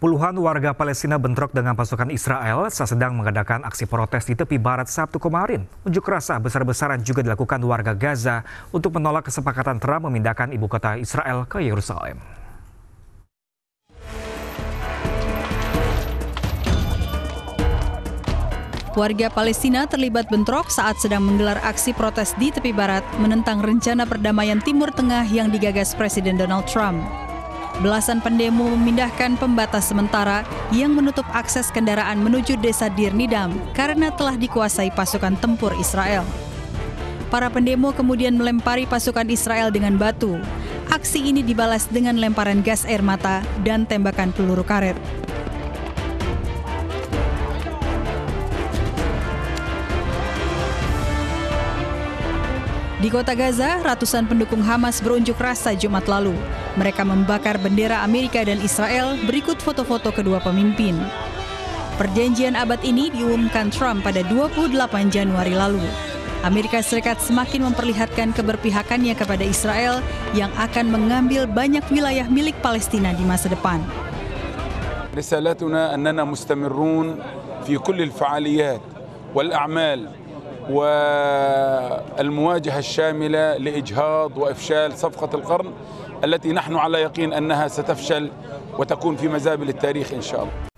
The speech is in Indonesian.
Puluhan warga Palestina bentrok dengan pasukan Israel saat sedang mengadakan aksi protes di tepi barat Sabtu kemarin. Unjuk rasa besar-besaran juga dilakukan warga Gaza untuk menolak kesepakatan Trump memindahkan ibu kota Israel ke Yerusalem. Warga Palestina terlibat bentrok saat sedang menggelar aksi protes di tepi barat menentang rencana perdamaian Timur Tengah yang digagas Presiden Donald Trump. Belasan pendemo memindahkan pembatas sementara yang menutup akses kendaraan menuju desa Dirnidam karena telah dikuasai pasukan tempur Israel. Para pendemo kemudian melempari pasukan Israel dengan batu. Aksi ini dibalas dengan lemparan gas air mata dan tembakan peluru karet. Di kota Gaza, ratusan pendukung Hamas berunjuk rasa Jumat lalu. Mereka membakar bendera Amerika dan Israel berikut foto-foto kedua pemimpin. Perjanjian abad ini diumumkan Trump pada 28 Januari lalu. Amerika Serikat semakin memperlihatkan keberpihakannya kepada Israel yang akan mengambil banyak wilayah milik Palestina di masa depan. رسالتنا أننا مستمرون في كل الفعاليات والأعمال والمواجهة الشاملة لإجهاض وإفشال صفقة القرن التي نحن على يقين أنها ستفشل وتكون في مزابل التاريخ إن شاء الله.